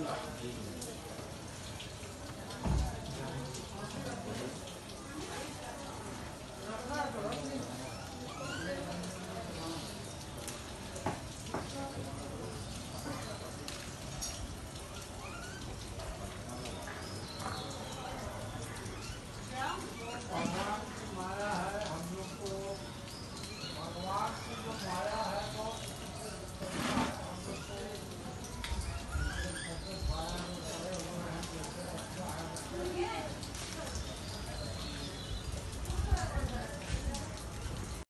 いいですね。